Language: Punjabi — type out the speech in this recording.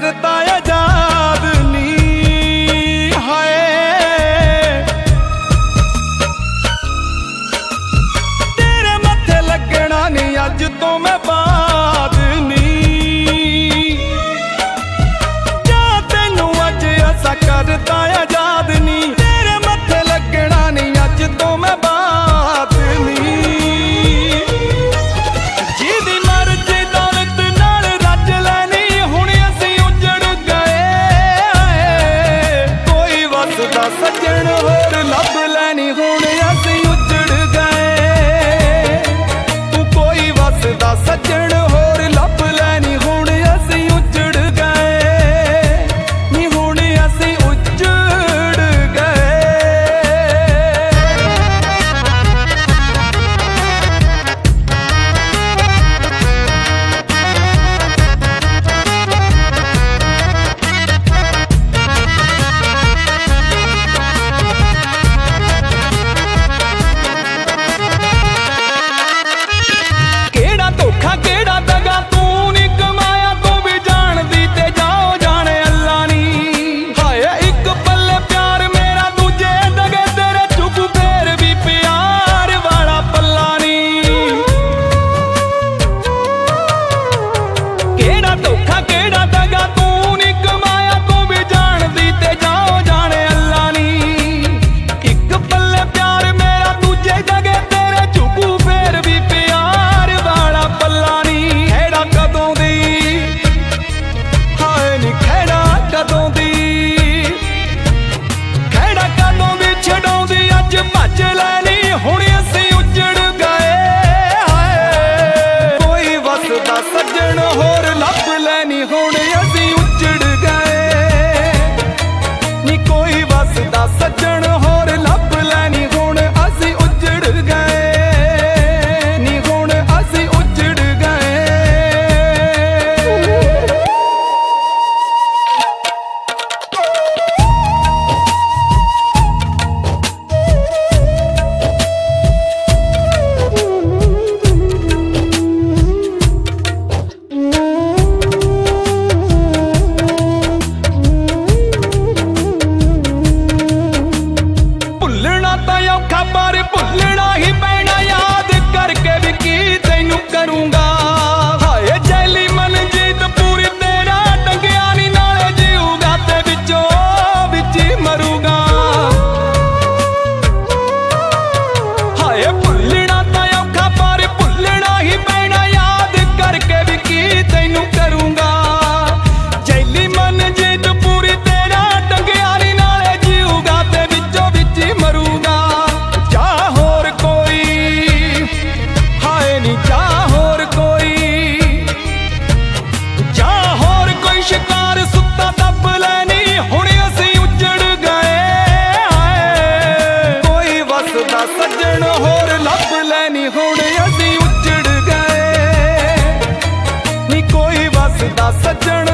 ਕਰਤਾ ਹਾਏ। ਤੇਰੇ ਮੱਥੇ ਲੱਗਣਾ ਨਹੀਂ ਅੱਜ ਤੋਂ ਮੈਂ ਹੋਰ ਲੱਭ ਲੈਣੀ ਹੁਣ ਅਸੀਂ ਉੱਜੜ ਗਏ। ਨੀ ਕੋਈ ਵਸਦਾ ਸੱਜਣ